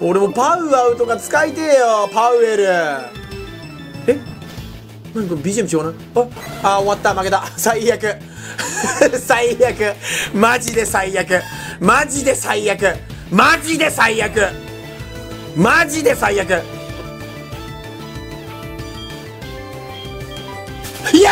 俺もパウアウとか使いてえよパウエル。え？何これ？BGM 違うなああ終わった。負けた。最悪。最悪。マジで最悪。マジで最悪。マジで最悪。マジで最悪。いや